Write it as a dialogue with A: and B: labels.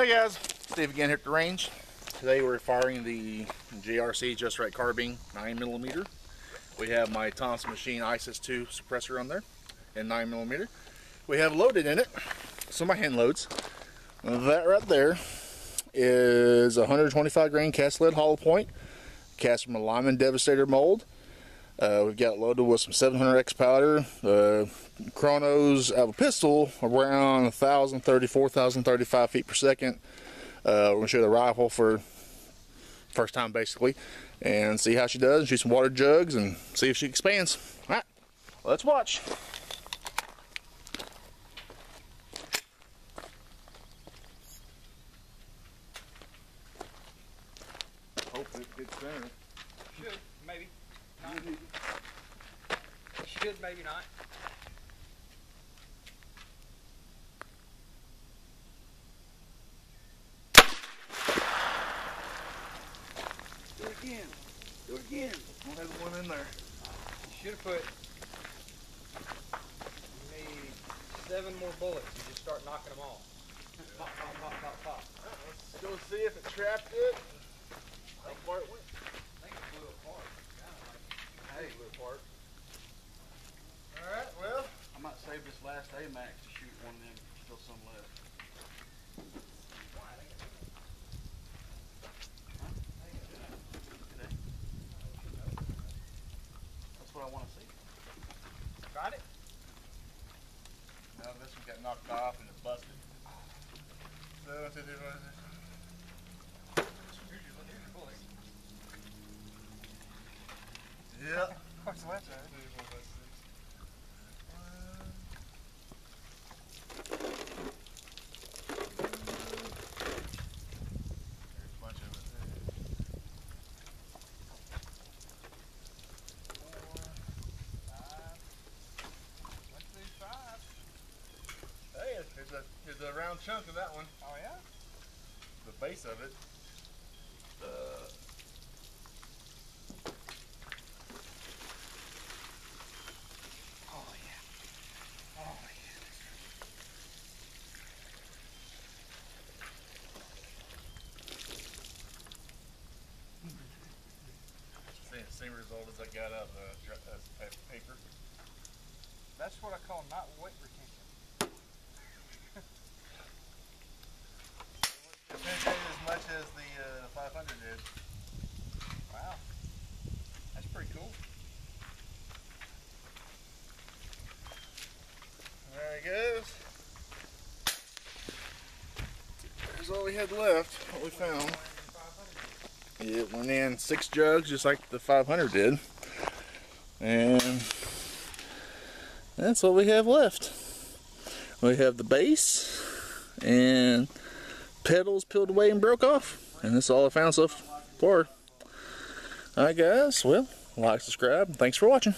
A: Hey guys, Steve again here at the range. Today we're firing the JRC Just Right Carbine 9mm. We have my Thompson Machine ISIS 2 suppressor on there and 9mm. We have loaded in it, so my hand loads. That right there is 125 grain cast lead hollow point, cast from a Lyman Devastator mold. Uh, we've got loaded with some 700X powder, uh, chronos of a pistol around 1,034, 1,035 feet per second. Uh, we're going to shoot a rifle for first time basically and see how she does, shoot some water jugs and see if she expands. All right, let's watch. Hope it hits center.
B: Should, maybe. Not. Should, maybe not.
A: Again. Do it again. We'll have one in there.
B: You should have put maybe seven more bullets. You just start knocking them off. Pop, pop, pop, pop, pop.
A: Let's go see if it trapped it. How far it went.
B: I think it blew apart.
A: Hey, blew apart. Alright, well.
C: I might save this last AMAX to shoot one of them. Still some left. Okay. That's what I want to see.
B: Got it?
A: Now this one got knocked off and it busted. So, to do
B: Here's your, here's your bullet.
A: Yeah.
B: What's the left side?
A: There's a bunch of it. Hey, there's a there's a round chunk of that one.
B: Oh yeah?
A: The base of it. Uh,
B: Oh yeah. Oh yeah.
A: same, same result as I got out of the dr- paper.
B: That's what I call not wet retention.
A: It penetrated as much as the uh, 500 did.
B: Wow. That's pretty cool.
A: There it goes. All we had left, what we found. It went in six jugs just like the 500 did. And that's what we have left. We have the base and petals peeled away and broke off. And that's all I found so far. Alright guys, well, like, subscribe, and thanks for watching.